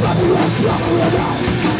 Babylon, Babylon, Babylon.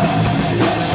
Música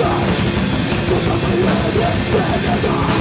i'm not Dios, legend